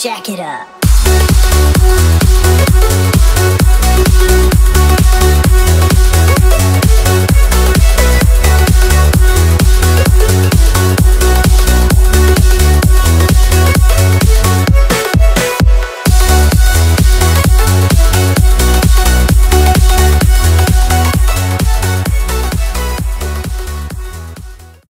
Jack it up.